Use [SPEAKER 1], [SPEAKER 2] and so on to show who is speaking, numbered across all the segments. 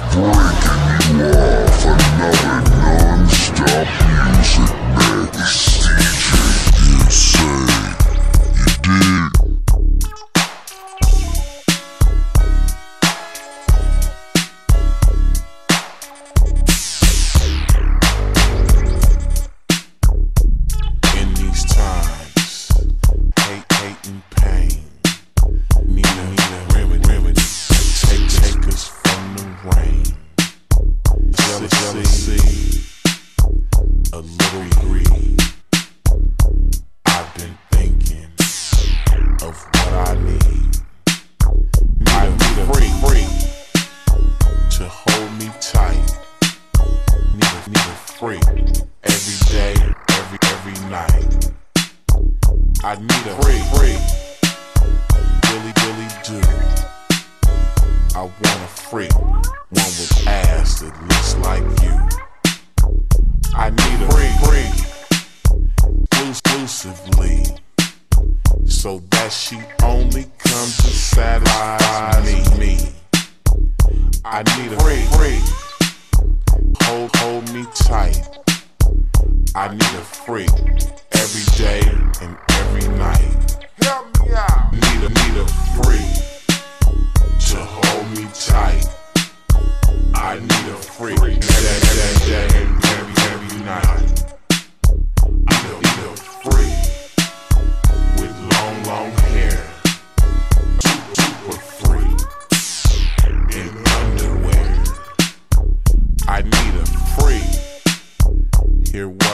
[SPEAKER 1] breaking you off another non-stop music mix.
[SPEAKER 2] a little green. I've been thinking of what I need. I need a free, free to hold me tight. Need a, need a free every day, every every night. I need a free, free. Really, really do. I want a free one with ass that looks like you. I need a free, free, exclusively. So that she only comes to satisfy me. I need a free, free, hold, hold me tight. I need a freak every day and every night. Help me out. Need a, need a freak.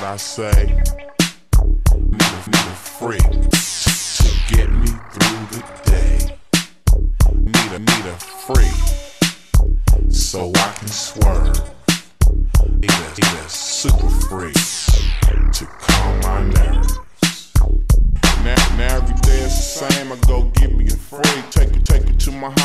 [SPEAKER 2] I say, nigga, nigga free.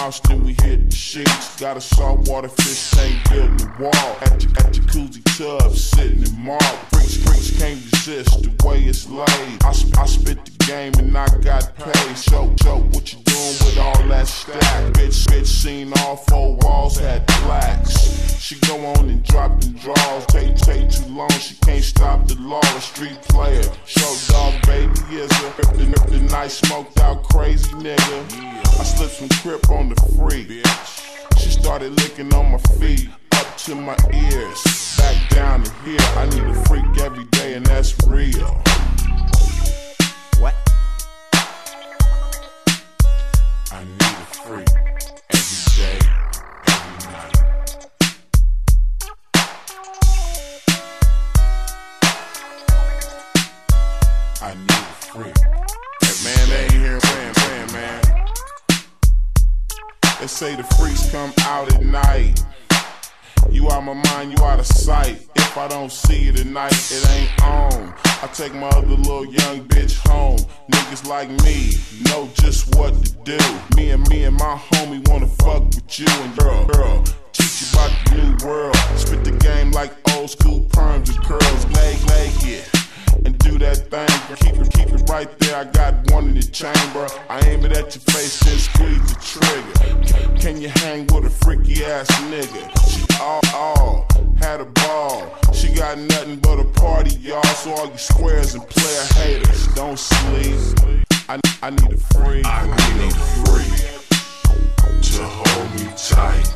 [SPEAKER 2] house, then we hit the sheets. Got a saltwater fish tank built in the wall. At your, at your jacuzzi tub, sitting in marble. Bricks, bricks can't resist the way it's laid. I, I spit the game and I got paid. So, so what you doing with all that stack? Bitch, bitch, seen all four walls had plaques. She go on and drop the draws. Take, take too long, she can't stop the law. A street player, Short Dog baby is a the, the night smoked out crazy nigga. I slipped some crip on the free. She started licking on my feet up to my ears. Back down to here, I need a freak every day, and that's real. free. Man, they ain't here playing, playing, man. They say the freaks come out at night. You out my mind, you out of sight. If I don't see you tonight, it ain't on. I take my other little young bitch home. Niggas like me know just what to do. Me and me and my homie wanna fuck with you and girl, girl. Teach you about the new world. You hang with a freaky ass nigga? She all, all, had a ball. She got nothing but a party, y'all. So all you squares and player haters, don't sleep. I, I need a free. I need a free to hold me tight.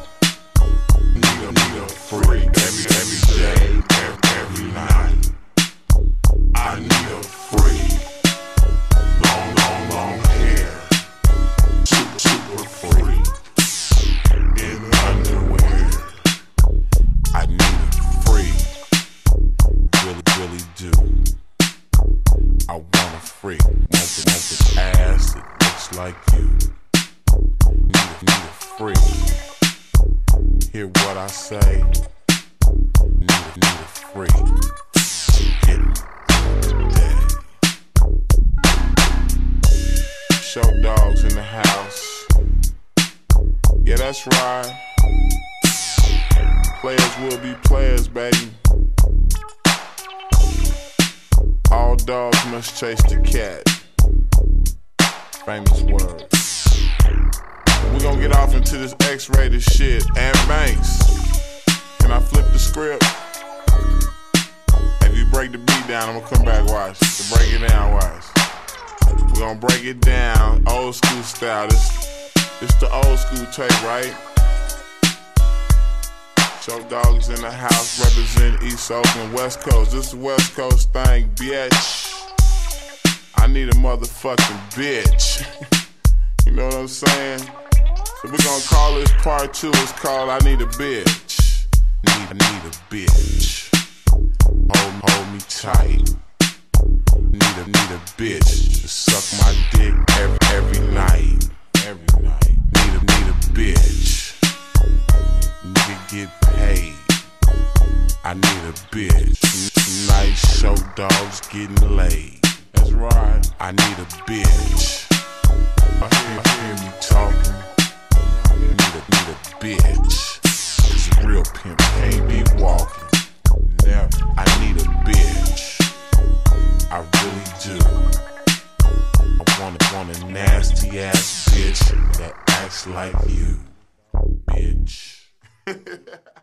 [SPEAKER 2] Need a, need a free every, every day, every, every night. I need a really do. I want a freak, want the, want ass that looks like you. Need a, need a freak. Hear what I say. Need a, need a freak. Get today. Short Dogs in the house. Yeah, that's right. Players will be players, baby. All dogs must chase the cat. Famous words. We gonna get off into this X-rated shit. And Banks, can I flip the script? If you break the beat down, I'ma come back watch. To break it down, watch. We gonna break it down, old school style. This, this the old school tape, right? Short Dogs in the house, represent East Oakland, West Coast. This is West Coast thing, bitch. I need a motherfucking bitch. you know what I'm saying? So we're gonna call this part two. It's called I Need a Bitch. Need, I need a bitch. Hold, hold me tight. Need a, need a bitch to suck my dick every, every night. Every night. Need a, need a bitch. Nigga get. I need a bitch. Nice show dogs getting laid. That's right. I need a bitch. I hear, I hear me talking. Need a, need a bitch. A real pimp can't be walking. Never. I need a bitch. I really do. I wanna want a nasty ass bitch that acts like you, bitch.